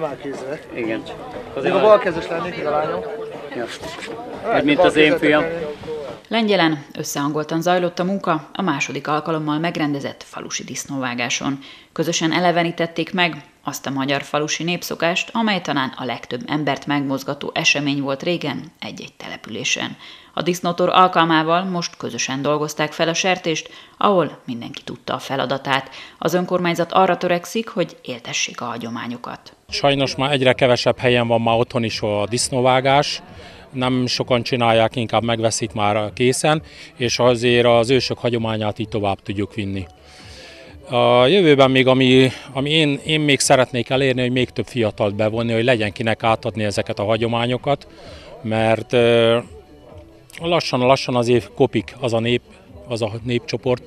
Már kézre. Igen. Még a bal kezes lennék, a lányom. Ja. Úgy, mint az én fiam. Lengyelen összehangoltan zajlott a munka a második alkalommal megrendezett falusi disznóvágáson. Közösen elevenítették meg azt a magyar falusi népszokást, amely talán a legtöbb embert megmozgató esemény volt régen egy-egy településen. A disznótor alkalmával most közösen dolgozták fel a sertést, ahol mindenki tudta a feladatát. Az önkormányzat arra törekszik, hogy éltessék a hagyományokat. Sajnos már egyre kevesebb helyen van már otthon is a disznóvágás, nem sokan csinálják, inkább megveszik már készen, és azért az ősök hagyományát így tovább tudjuk vinni. A jövőben még, ami, ami én, én még szeretnék elérni, hogy még több fiatalt bevonni, hogy legyen kinek átadni ezeket a hagyományokat, mert lassan-lassan azért kopik az a nép, az a népcsoport,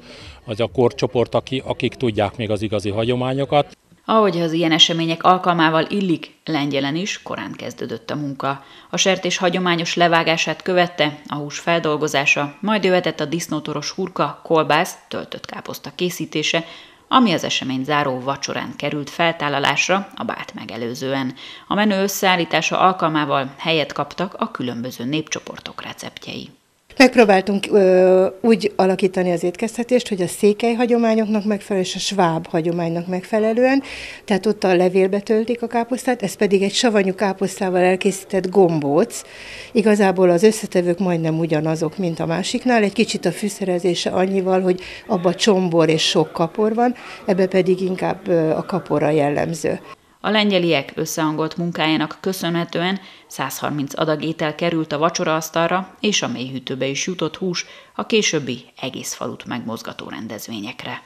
az a korcsoport, aki, akik tudják még az igazi hagyományokat. Ahogy az ilyen események alkalmával illik, lengyelen is korán kezdődött a munka. A sertés hagyományos levágását követte, a hús feldolgozása, majd jöhetett a disznótoros hurka, kolbász, töltött káposzta készítése, ami az esemény záró vacsorán került feltállalásra a bát megelőzően. A menő összeállítása alkalmával helyet kaptak a különböző népcsoportok receptjei. Megpróbáltunk ö, úgy alakítani az étkeztetést, hogy a székely hagyományoknak megfelelő és a sváb hagyománynak megfelelően, tehát ott a levélbe töltik a káposztát, ez pedig egy savanyú káposztával elkészített gombóc. Igazából az összetevők majdnem ugyanazok, mint a másiknál, egy kicsit a fűszerezése annyival, hogy abba csombor és sok kapor van, ebbe pedig inkább a kapora jellemző. A lengyeliek összehangolt munkájának köszönhetően 130 adag étel került a vacsoraasztalra, és a mélyhűtőbe is jutott hús a későbbi egész falut megmozgató rendezvényekre.